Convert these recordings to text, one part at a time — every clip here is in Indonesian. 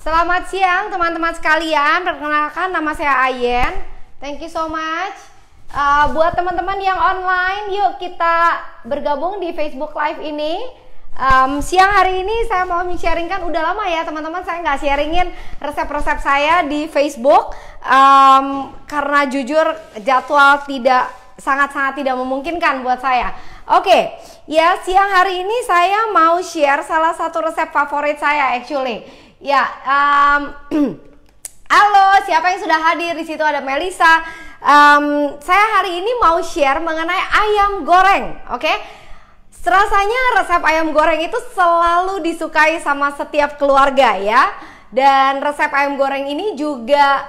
Selamat siang teman-teman sekalian. Perkenalkan nama saya Ayen. Thank you so much. Uh, buat teman-teman yang online, yuk kita bergabung di Facebook Live ini. Um, siang hari ini saya mau sharingkan udah lama ya teman-teman saya nggak sharingin resep-resep saya di Facebook um, karena jujur jadwal tidak sangat-sangat tidak memungkinkan buat saya. Oke, okay, ya siang hari ini saya mau share salah satu resep favorit saya actually. Ya, um, halo siapa yang sudah hadir di situ ada Melisa. Um, saya hari ini mau share mengenai ayam goreng, oke? Okay? Rasanya resep ayam goreng itu selalu disukai sama setiap keluarga ya. Dan resep ayam goreng ini juga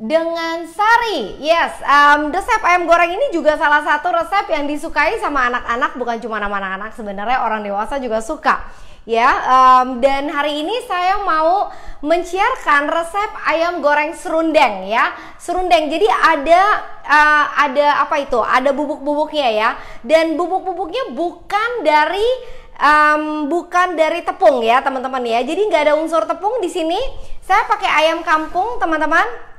dengan sari. Yes, um, resep ayam goreng ini juga salah satu resep yang disukai sama anak-anak, bukan cuma anak-anak sebenarnya orang dewasa juga suka. Ya, um, dan hari ini saya mau menciarkan resep ayam goreng serundeng ya. Serundeng. Jadi ada uh, ada apa itu? Ada bubuk-bubuknya ya. Dan bubuk-bubuknya bukan dari um, bukan dari tepung ya, teman-teman ya. Jadi nggak ada unsur tepung di sini. Saya pakai ayam kampung, teman-teman.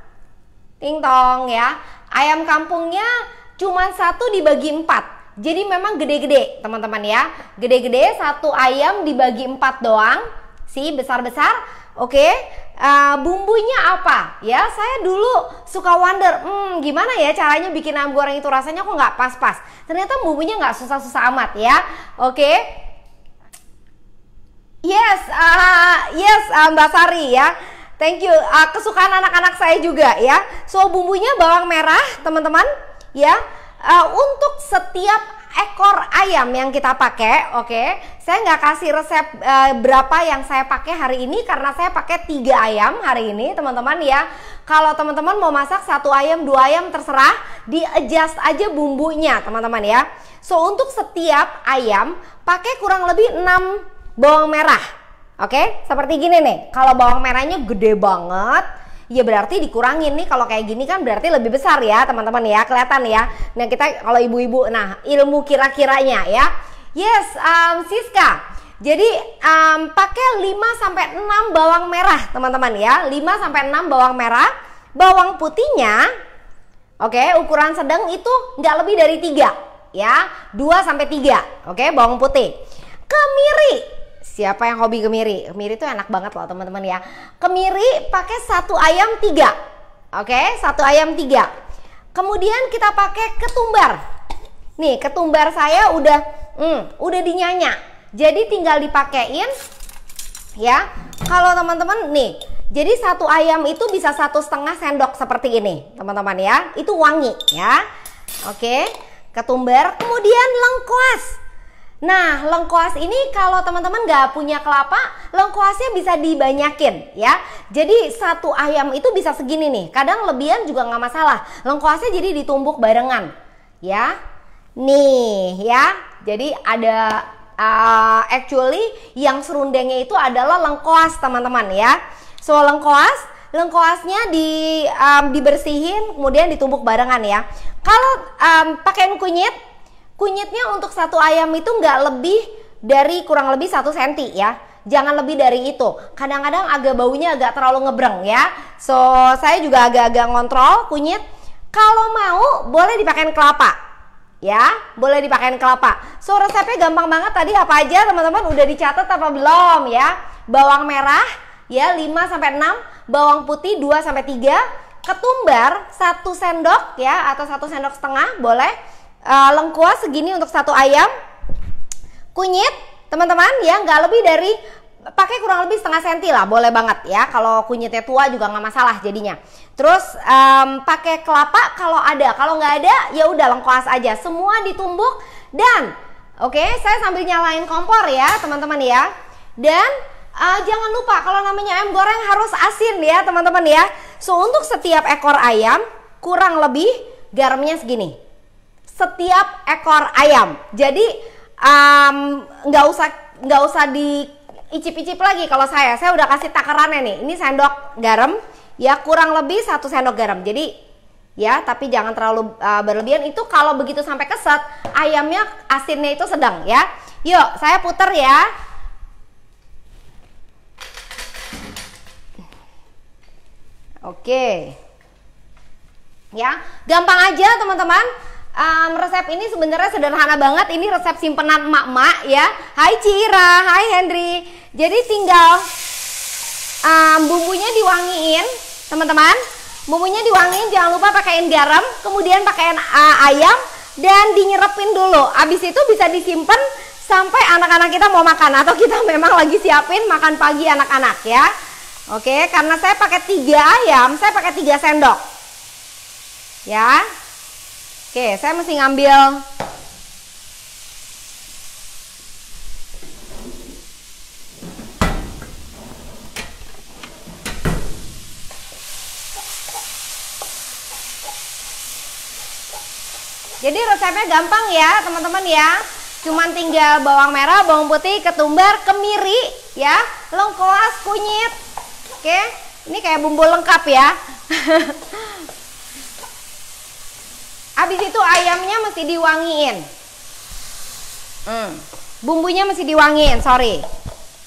Ting tong ya. Ayam kampungnya cuma satu dibagi empat. Jadi memang gede-gede teman-teman ya. Gede-gede satu ayam dibagi empat doang. sih besar-besar. Oke, okay. uh, bumbunya apa? Ya, saya dulu suka wonder, hmm, gimana ya caranya bikin ayam goreng itu rasanya kok nggak pas-pas. Ternyata bumbunya nggak susah-susah amat ya. Oke. Okay. Yes, uh, yes uh, Mbak Sari ya. Thank you. Uh, kesukaan anak-anak saya juga ya. So bumbunya bawang merah, teman-teman. Ya, uh, untuk setiap ekor ayam yang kita pakai, oke, okay, saya nggak kasih resep uh, berapa yang saya pakai hari ini karena saya pakai tiga ayam hari ini, teman-teman ya. Kalau teman-teman mau masak satu ayam, dua ayam terserah, di adjust aja bumbunya, teman-teman ya. So untuk setiap ayam pakai kurang lebih 6 bawang merah, oke? Seperti gini nih, kalau bawang merahnya gede banget, ya berarti dikurangin nih. Kalau kayak gini kan berarti lebih besar ya teman-teman ya. Kelihatan ya. Nah kita kalau ibu-ibu nah ilmu kira-kiranya ya. Yes um, Siska. Jadi um, pakai 5 sampai 6 bawang merah teman-teman ya. 5 sampai 6 bawang merah. Bawang putihnya oke okay, ukuran sedang itu nggak lebih dari tiga ya. 2 sampai 3 oke okay, bawang putih. Kemiri Siapa yang hobi kemiri? Kemiri itu enak banget loh teman-teman ya. Kemiri pakai satu ayam tiga. Oke, satu ayam tiga. Kemudian kita pakai ketumbar. Nih, ketumbar saya udah hmm, udah dinyanya. Jadi tinggal dipakein ya. Kalau teman-teman nih, jadi satu ayam itu bisa satu setengah sendok seperti ini, teman-teman ya. Itu wangi ya. Oke, ketumbar. Kemudian lengkuas. Nah, lengkuas ini kalau teman-teman nggak punya kelapa, lengkuasnya bisa dibanyakin ya. Jadi satu ayam itu bisa segini nih. Kadang lebihan juga nggak masalah. Lengkuasnya jadi ditumbuk barengan, ya. Nih, ya. Jadi ada uh, actually yang serundengnya itu adalah lengkuas teman-teman ya. So lengkuas lengkuasnya di um, dibersihin kemudian ditumbuk barengan ya. Kalau um, pakai kunyit Kunyitnya untuk satu ayam itu nggak lebih dari kurang lebih satu senti ya. Jangan lebih dari itu. Kadang-kadang agak baunya agak terlalu ngebreng ya. So saya juga agak-agak ngontrol kunyit. Kalau mau boleh dipakai kelapa ya boleh dipakai kelapa so resepnya gampang banget tadi apa aja teman-teman udah dicatat apa belum ya bawang merah ya 5 sampai 6 bawang putih 2 sampai 3 ketumbar 1 sendok ya atau satu sendok setengah boleh uh, lengkuas segini untuk satu ayam. Kunyit teman-teman ya nggak lebih dari pakai kurang lebih setengah senti lah boleh banget ya. Kalau kunyitnya tua juga nggak masalah jadinya. Terus um, pakai kelapa kalau ada. Kalau nggak ada ya udah lengkuas aja. Semua ditumbuk dan oke okay, saya sambil nyalain kompor ya teman-teman ya. Dan uh, jangan lupa kalau namanya ayam goreng harus asin ya teman-teman ya. So untuk setiap ekor ayam kurang lebih garamnya segini setiap ekor ayam. Jadi nggak um, usah nggak usah di icip-icip lagi kalau saya. Saya udah kasih takarannya nih. Ini sendok garam ya kurang lebih satu sendok garam. Jadi ya tapi jangan terlalu uh, berlebihan itu kalau begitu sampai keset ayamnya asinnya itu sedang ya. Yuk saya puter ya. Oke. Ya, gampang aja teman-teman. Um, resep ini sebenarnya sederhana banget. Ini resep simpenan emak-emak ya. Hai Cira, hai Henry. Jadi tinggal um, bumbunya diwangiin, teman-teman. Bumbunya diwangiin, jangan lupa pakaiin garam, kemudian pakaiin uh, ayam dan dinyerepin dulu. Abis itu bisa disimpan sampai anak-anak kita mau makan atau kita memang lagi siapin makan pagi anak-anak ya. Oke, karena saya pakai tiga ayam, saya pakai tiga sendok. Ya. Oke, saya mesti ngambil Jadi resepnya gampang ya teman-teman ya. Cuman tinggal bawang merah, bawang putih, ketumbar, kemiri ya, lengkoas, kunyit. Oke, ini kayak bumbu lengkap ya. Habis itu ayamnya mesti diwangiin. Hmm. Bumbunya mesti diwangiin, sorry.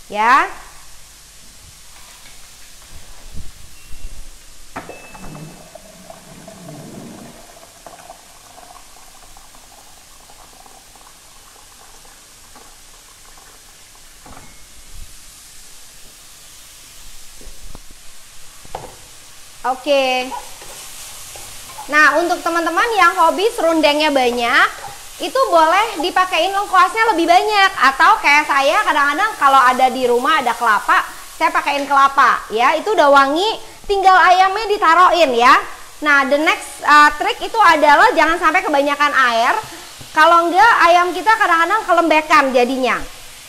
Ya. Oke. Nah, untuk teman-teman yang hobi serundengnya banyak, itu boleh dipakein lengkuasnya lebih banyak atau kayak saya kadang-kadang kalau ada di rumah ada kelapa, saya pakein kelapa ya. Itu udah wangi, tinggal ayamnya ditaruhin ya. Nah, the next uh, trick itu adalah jangan sampai kebanyakan air. Kalau enggak ayam kita kadang-kadang kelembekan jadinya.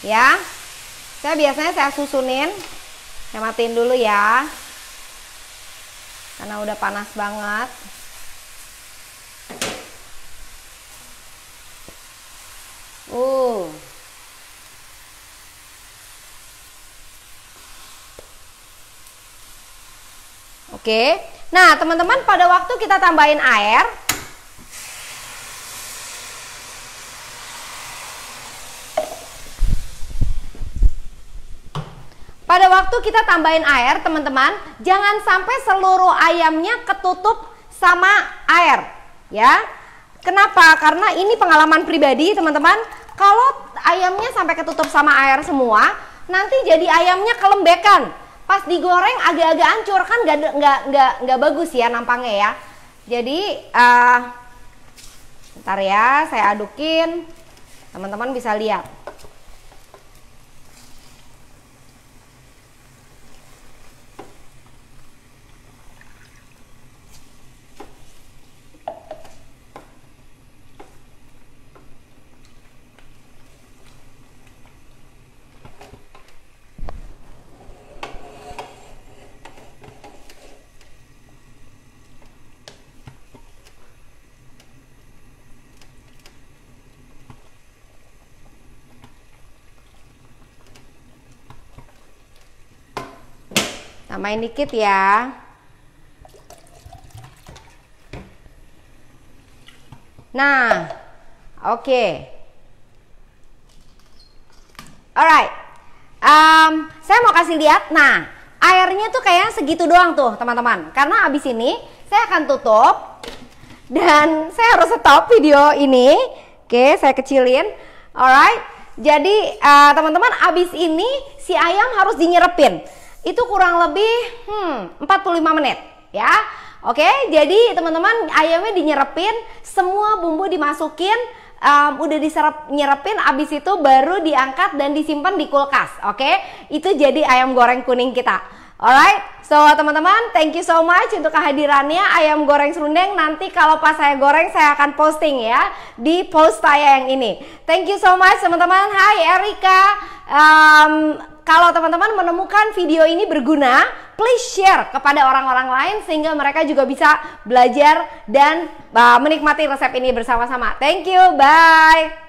Ya. Saya biasanya saya susunin. Saya matiin dulu ya karena udah panas banget uh oke nah teman-teman pada waktu kita tambahin air Pada waktu kita tambahin air, teman-teman, jangan sampai seluruh ayamnya ketutup sama air, ya. Kenapa? Karena ini pengalaman pribadi, teman-teman. Kalau ayamnya sampai ketutup sama air semua, nanti jadi ayamnya kelembekan. Pas digoreng agak-agak hancur kan nggak nggak nggak nggak bagus ya nampaknya ya. Jadi, uh, ntar ya, saya adukin. Teman-teman bisa lihat. Tambahin dikit ya. Nah, oke. Okay. Alright. Um, saya mau kasih lihat. Nah, airnya tuh kayaknya segitu doang tuh, teman-teman. Karena abis ini saya akan tutup dan saya harus stop video ini. Oke, saya kecilin. Alright. Jadi uh, teman-teman, uh, abis ini si ayam harus dinyerepin itu kurang lebih hmm, 45 menit ya. Oke, jadi teman-teman ayamnya dinyerepin, semua bumbu dimasukin, um, udah diserap nyerepin, abis itu baru diangkat dan disimpan di kulkas. Oke, itu jadi ayam goreng kuning kita. Alright, so teman-teman, thank you so much untuk kehadirannya ayam goreng serundeng. Nanti kalau pas saya goreng, saya akan posting ya di post saya yang ini. Thank you so much teman-teman. Hai Erika. Um, kalau teman-teman menemukan video ini berguna, please share kepada orang-orang lain sehingga mereka juga bisa belajar dan uh, menikmati resep ini bersama-sama. Thank you, bye.